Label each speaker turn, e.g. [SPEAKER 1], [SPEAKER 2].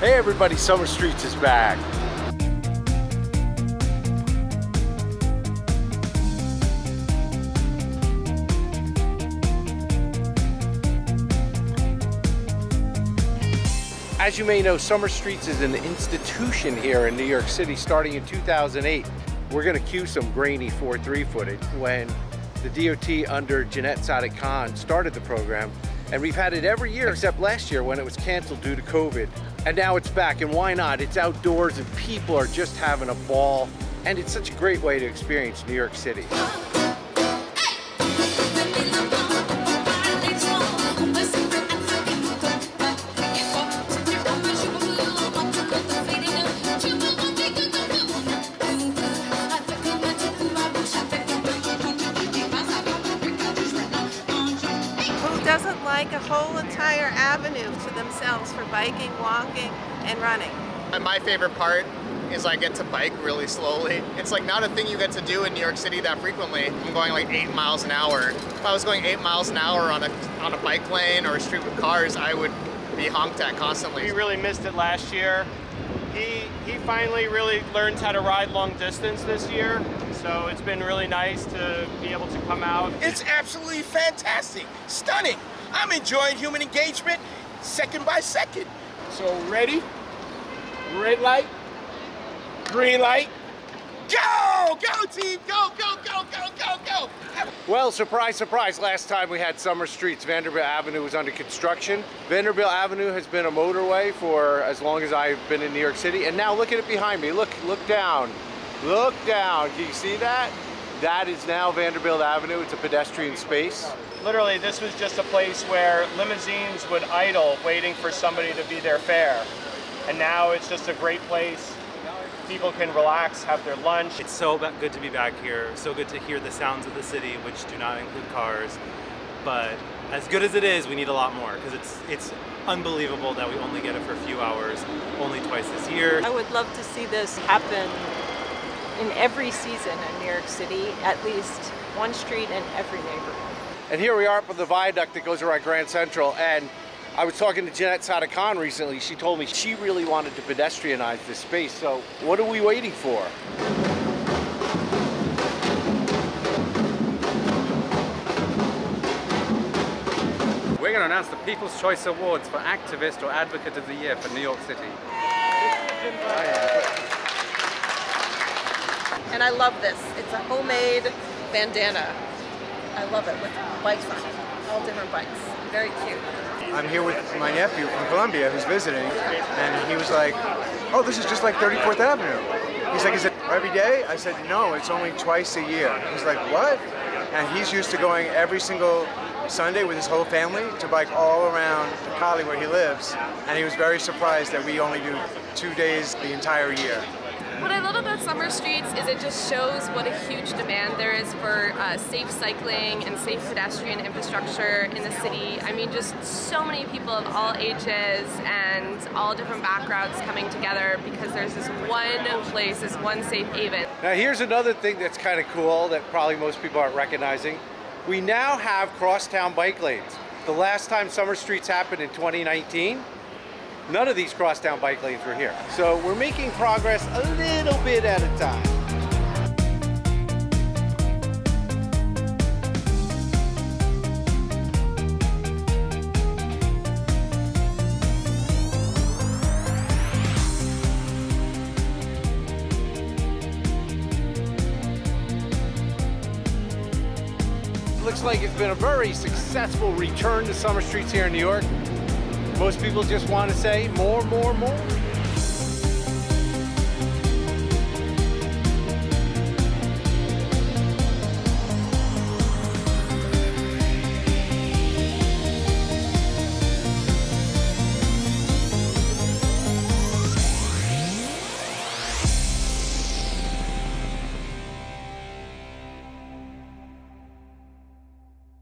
[SPEAKER 1] Hey everybody, Summer Streets is back. As you may know, Summer Streets is an institution here in New York City starting in 2008. We're gonna cue some grainy 4-3 footage when the DOT under Janette Sadik Khan started the program and we've had it every year except last year when it was canceled due to COVID. And now it's back and why not? It's outdoors and people are just having a ball and it's such a great way to experience New York City.
[SPEAKER 2] Like a whole entire avenue to themselves for biking, walking, and running?
[SPEAKER 3] And my favorite part is I get to bike really slowly. It's like not a thing you get to do in New York City that frequently. I'm going like eight miles an hour. If I was going eight miles an hour on a on a bike lane or a street with cars, I would be honked at constantly.
[SPEAKER 4] We really missed it last year. He he finally really learned how to ride long distance this year. So it's been really nice to be able to come out.
[SPEAKER 5] It's absolutely fantastic, stunning. I'm enjoying human engagement second by second. So ready? Red light, green light. Go, go team, go, go, go, go, go, go.
[SPEAKER 1] Well, surprise, surprise, last time we had Summer Streets, Vanderbilt Avenue was under construction. Vanderbilt Avenue has been a motorway for as long as I've been in New York City. And now look at it behind me. Look, look down. Look down. Can you see that? That is now Vanderbilt Avenue. It's a pedestrian space.
[SPEAKER 4] Literally, this was just a place where limousines would idle waiting for somebody to be their fare. And now it's just a great place. People can relax, have their lunch.
[SPEAKER 6] It's so good to be back here. So good to hear the sounds of the city, which do not include cars. But as good as it is, we need a lot more because it's it's unbelievable that we only get it for a few hours, only twice this year.
[SPEAKER 7] I would love to see this happen in every season in New York City, at least one street in every neighborhood.
[SPEAKER 1] And here we are up on the viaduct that goes around Grand Central. And I was talking to Janette Sadik recently. She told me she really wanted to pedestrianize this space. So what are we waiting for?
[SPEAKER 8] We're going to announce the People's Choice Awards for Activist or Advocate of the Year for New York City.
[SPEAKER 2] And I love this. It's a homemade bandana. I love it with bikes on it, all different bikes. Very cute.
[SPEAKER 9] I'm here with my nephew from Colombia who's visiting, and he was like, "Oh, this is just like 34th Avenue." He's like, "Is it every day?" I said, "No, it's only twice a year." He's like, "What?" And he's used to going every single Sunday with his whole family to bike all around Cali where he lives, and he was very surprised that we only do two days the entire year.
[SPEAKER 10] What I love about Summer Streets is it just shows what a huge demand there is for uh, safe cycling and safe pedestrian infrastructure in the city. I mean, just so many people of all ages and all different backgrounds coming together because there's this one place, this one safe haven.
[SPEAKER 1] Now here's another thing that's kind of cool that probably most people aren't recognizing. We now have crosstown bike lanes. The last time Summer Streets happened in 2019, none of these crosstown bike lanes were here. So we're making progress a little bit at a time. Looks like it's been a very successful return to Summer Streets here in New York. Most people just want to say more, more, more.